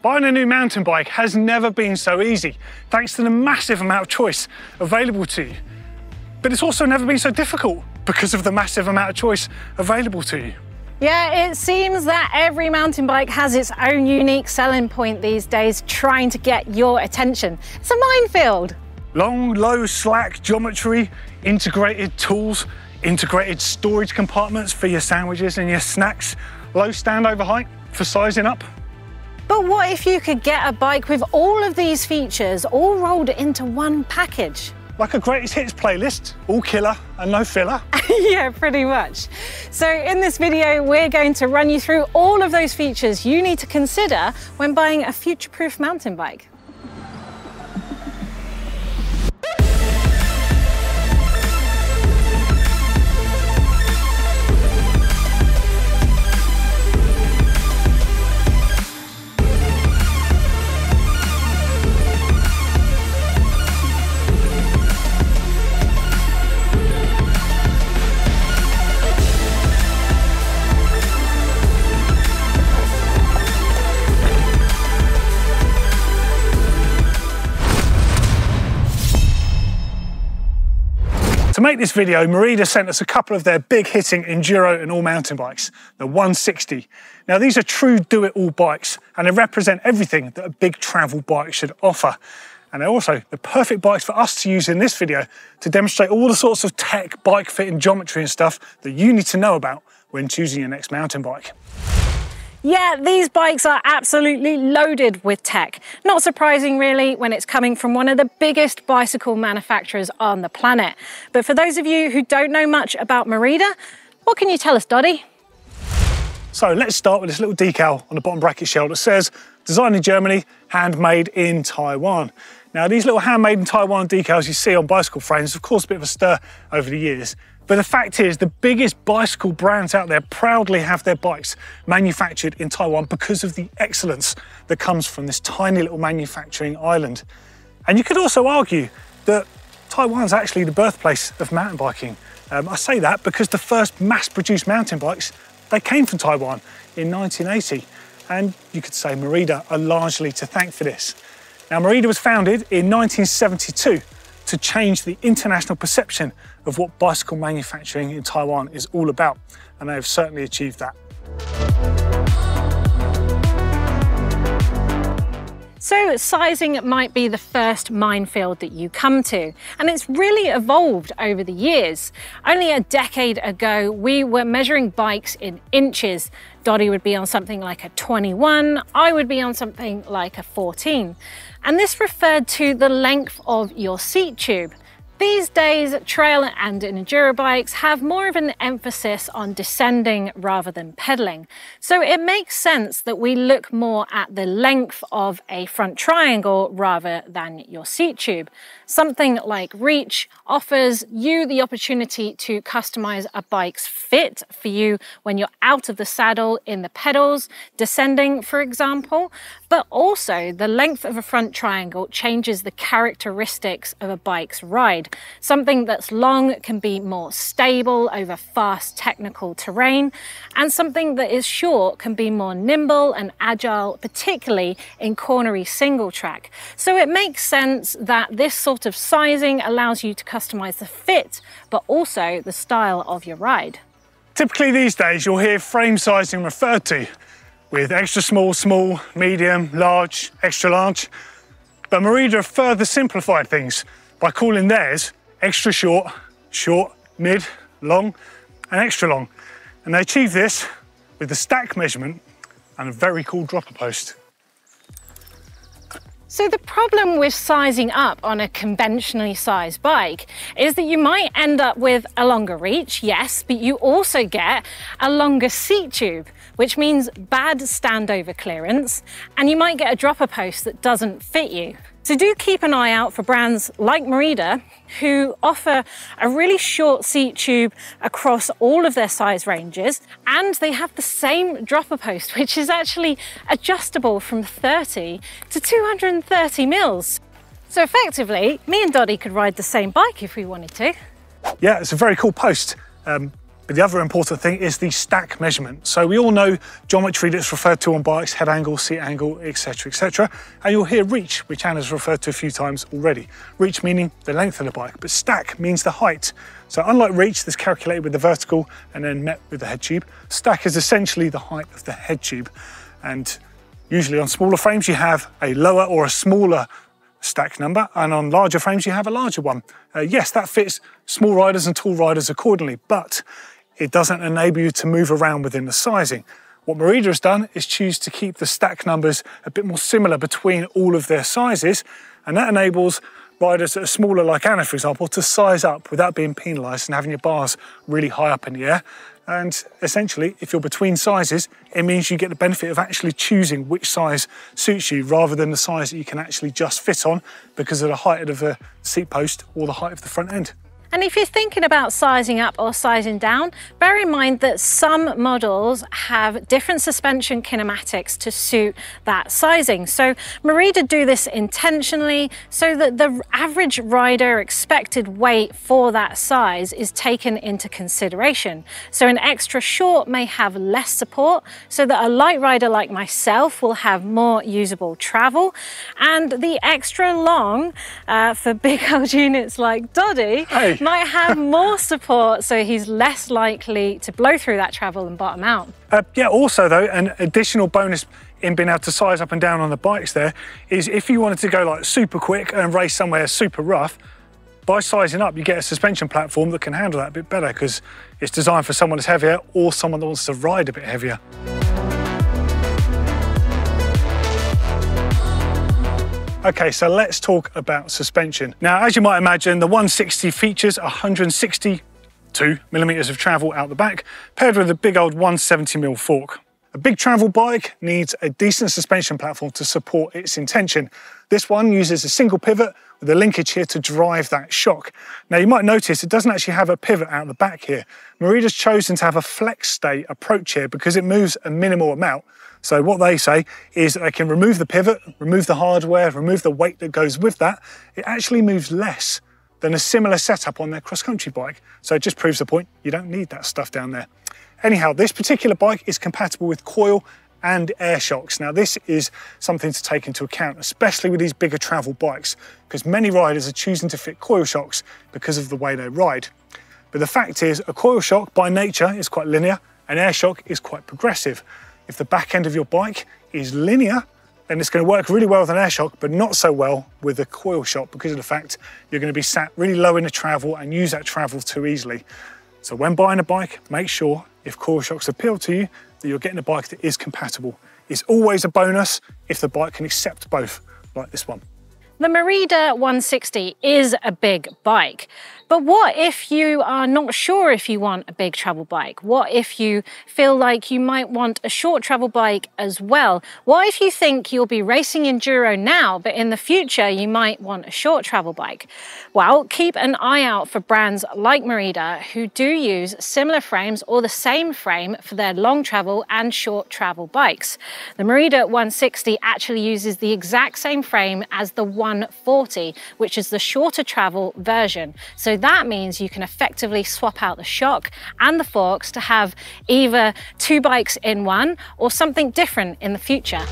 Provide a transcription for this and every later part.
Buying a new mountain bike has never been so easy, thanks to the massive amount of choice available to you. But it's also never been so difficult because of the massive amount of choice available to you. Yeah, it seems that every mountain bike has its own unique selling point these days, trying to get your attention. It's a minefield. Long, low, slack geometry, integrated tools, integrated storage compartments for your sandwiches and your snacks, low standover height for sizing up, but what if you could get a bike with all of these features all rolled into one package? Like a greatest hits playlist, all killer and no filler. yeah, pretty much. So in this video, we're going to run you through all of those features you need to consider when buying a future-proof mountain bike. Make this video, Merida sent us a couple of their big hitting enduro and all mountain bikes, the 160. Now these are true do-it-all bikes and they represent everything that a big travel bike should offer. And they're also the perfect bikes for us to use in this video to demonstrate all the sorts of tech, bike fit and geometry and stuff that you need to know about when choosing your next mountain bike. Yeah, these bikes are absolutely loaded with tech. Not surprising really when it's coming from one of the biggest bicycle manufacturers on the planet. But for those of you who don't know much about Merida, what can you tell us, Doddy? So let's start with this little decal on the bottom bracket shell that says designed in Germany, handmade in Taiwan. Now these little handmade in Taiwan decals you see on bicycle frames, of course a bit of a stir over the years, but the fact is, the biggest bicycle brands out there proudly have their bikes manufactured in Taiwan because of the excellence that comes from this tiny little manufacturing island. And you could also argue that Taiwan's actually the birthplace of mountain biking. Um, I say that because the first mass-produced mountain bikes, they came from Taiwan in 1980. And you could say Merida are largely to thank for this. Now, Merida was founded in 1972 to change the international perception of what bicycle manufacturing in Taiwan is all about, and they have certainly achieved that. Sizing might be the first minefield that you come to, and it's really evolved over the years. Only a decade ago, we were measuring bikes in inches. Doddy would be on something like a 21, I would be on something like a 14. And this referred to the length of your seat tube. These days, trail and enduro bikes have more of an emphasis on descending rather than pedaling. So it makes sense that we look more at the length of a front triangle rather than your seat tube. Something like Reach offers you the opportunity to customize a bike's fit for you when you're out of the saddle in the pedals, descending, for example. But also, the length of a front triangle changes the characteristics of a bike's ride. Something that's long can be more stable over fast technical terrain, and something that is short can be more nimble and agile, particularly in cornery single track. So it makes sense that this sort of sizing allows you to customize the fit, but also the style of your ride. Typically these days, you'll hear frame sizing referred to with extra small, small, medium, large, extra large. But Merida have further simplified things by calling theirs extra short, short, mid, long, and extra long. And they achieve this with the stack measurement and a very cool dropper post. So the problem with sizing up on a conventionally sized bike is that you might end up with a longer reach, yes, but you also get a longer seat tube, which means bad standover clearance, and you might get a dropper post that doesn't fit you. So do keep an eye out for brands like Merida who offer a really short seat tube across all of their size ranges and they have the same dropper post which is actually adjustable from 30 to 230 mils. So effectively, me and Doddy could ride the same bike if we wanted to. Yeah, it's a very cool post. Um, But the other important thing is the stack measurement. So we all know geometry that's referred to on bikes, head angle, seat angle, etc., etc. And you'll hear reach, which Anna's referred to a few times already. Reach meaning the length of the bike, but stack means the height. So unlike reach, that's calculated with the vertical and then met with the head tube, stack is essentially the height of the head tube. And usually on smaller frames, you have a lower or a smaller stack number, and on larger frames, you have a larger one. Uh, yes, that fits small riders and tall riders accordingly, but it doesn't enable you to move around within the sizing. What Merida has done is choose to keep the stack numbers a bit more similar between all of their sizes, and that enables riders that are smaller, like Anna, for example, to size up without being penalised and having your bars really high up in the air. And essentially, if you're between sizes, it means you get the benefit of actually choosing which size suits you rather than the size that you can actually just fit on because of the height of the seat post or the height of the front end. And if you're thinking about sizing up or sizing down, bear in mind that some models have different suspension kinematics to suit that sizing. So Merida do this intentionally so that the average rider expected weight for that size is taken into consideration. So an extra short may have less support so that a light rider like myself will have more usable travel. And the extra long uh, for big old units like Doddy might have more support so he's less likely to blow through that travel and bottom out. Uh, yeah, also though, an additional bonus in being able to size up and down on the bikes there is if you wanted to go like super quick and race somewhere super rough, by sizing up, you get a suspension platform that can handle that a bit better because it's designed for someone that's heavier or someone that wants to ride a bit heavier. Okay, so let's talk about suspension. Now, as you might imagine, the 160 features 162 millimeters of travel out the back, paired with a big old 170mm fork. A big travel bike needs a decent suspension platform to support its intention. This one uses a single pivot with a linkage here to drive that shock. Now you might notice it doesn't actually have a pivot out the back here. Merida's chosen to have a flex stay approach here because it moves a minimal amount so what they say is that they can remove the pivot, remove the hardware, remove the weight that goes with that. It actually moves less than a similar setup on their cross-country bike. So it just proves the point, you don't need that stuff down there. Anyhow, this particular bike is compatible with coil and air shocks. Now this is something to take into account, especially with these bigger travel bikes, because many riders are choosing to fit coil shocks because of the way they ride. But the fact is, a coil shock by nature is quite linear, an air shock is quite progressive. If the back end of your bike is linear, then it's going to work really well with an air shock, but not so well with a coil shock because of the fact you're going to be sat really low in the travel and use that travel too easily. So when buying a bike, make sure if coil shocks appeal to you, that you're getting a bike that is compatible. It's always a bonus if the bike can accept both, like this one. The Merida 160 is a big bike, but what if you are not sure if you want a big travel bike? What if you feel like you might want a short travel bike as well? What if you think you'll be racing enduro now, but in the future you might want a short travel bike? Well, keep an eye out for brands like Merida who do use similar frames or the same frame for their long travel and short travel bikes. The Merida 160 actually uses the exact same frame as the 140, which is the shorter travel version. So that means you can effectively swap out the shock and the forks to have either two bikes in one or something different in the future.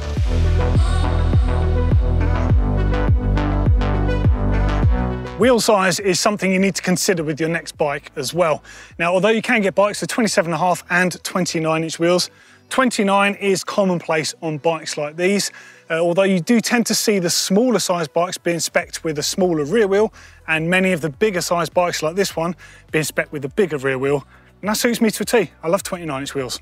Wheel size is something you need to consider with your next bike as well. Now, although you can get bikes with 27.5 and 29 inch wheels, 29 is commonplace on bikes like these, uh, although you do tend to see the smaller size bikes being spec'd with a smaller rear wheel and many of the bigger size bikes like this one being spec'd with a bigger rear wheel. And that suits me to a T. I love 29 inch wheels.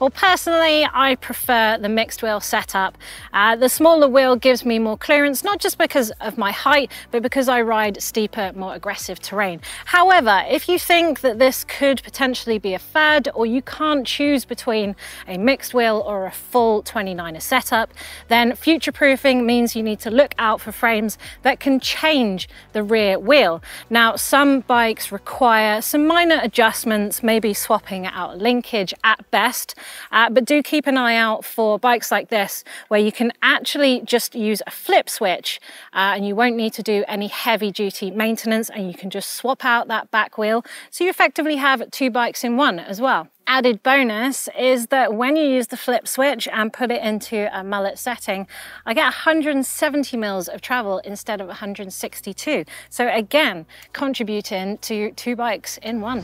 Well, personally, I prefer the mixed wheel setup. Uh, the smaller wheel gives me more clearance, not just because of my height, but because I ride steeper, more aggressive terrain. However, if you think that this could potentially be a fad, or you can't choose between a mixed wheel or a full 29er setup, then future-proofing means you need to look out for frames that can change the rear wheel. Now, some bikes require some minor adjustments, maybe swapping out linkage at best, Uh, but do keep an eye out for bikes like this, where you can actually just use a flip switch uh, and you won't need to do any heavy duty maintenance and you can just swap out that back wheel. So you effectively have two bikes in one as well added bonus is that when you use the flip switch and put it into a mullet setting, I get 170 mils of travel instead of 162. So again, contributing to two bikes in one.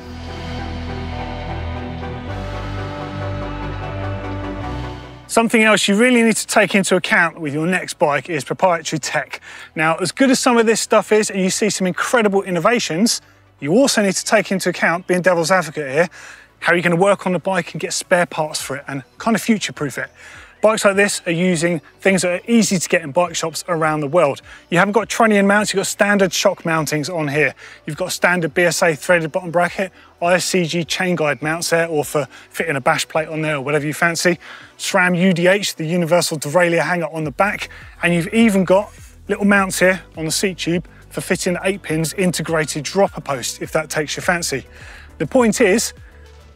Something else you really need to take into account with your next bike is proprietary tech. Now, as good as some of this stuff is, and you see some incredible innovations, you also need to take into account, being devil's advocate here, how are you going to work on the bike and get spare parts for it and kind of future-proof it. Bikes like this are using things that are easy to get in bike shops around the world. You haven't got trunnion mounts, you've got standard shock mountings on here. You've got standard BSA threaded bottom bracket, ISCG chain guide mounts there, or for fitting a bash plate on there or whatever you fancy. SRAM UDH, the universal derailleur hanger on the back, and you've even got little mounts here on the seat tube for fitting Eightpins integrated dropper post, if that takes your fancy. The point is,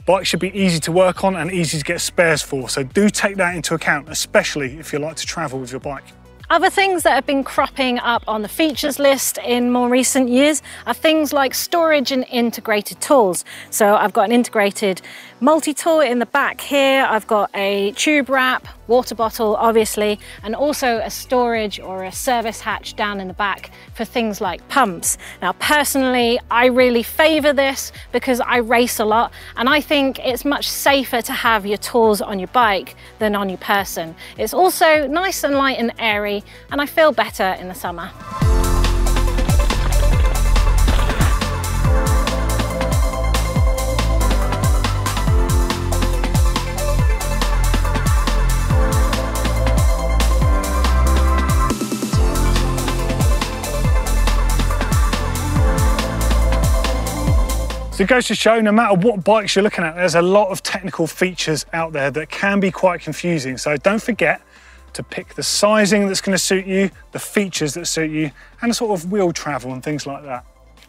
Bikes should be easy to work on and easy to get spares for, so do take that into account, especially if you like to travel with your bike. Other things that have been cropping up on the features list in more recent years are things like storage and integrated tools. So I've got an integrated multi-tool in the back here. I've got a tube wrap, water bottle, obviously, and also a storage or a service hatch down in the back for things like pumps. Now, personally, I really favor this because I race a lot and I think it's much safer to have your tools on your bike than on your person. It's also nice and light and airy and I feel better in the summer. So it goes to show no matter what bikes you're looking at, there's a lot of technical features out there that can be quite confusing. So don't forget to pick the sizing that's going to suit you, the features that suit you, and sort of wheel travel and things like that.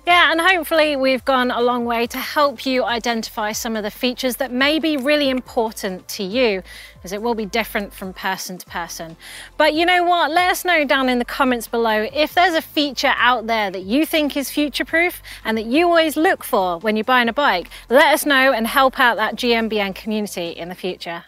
Yeah, and hopefully we've gone a long way to help you identify some of the features that may be really important to you, as it will be different from person to person. But you know what? Let us know down in the comments below if there's a feature out there that you think is future-proof and that you always look for when you're buying a bike. Let us know and help out that GMBN community in the future.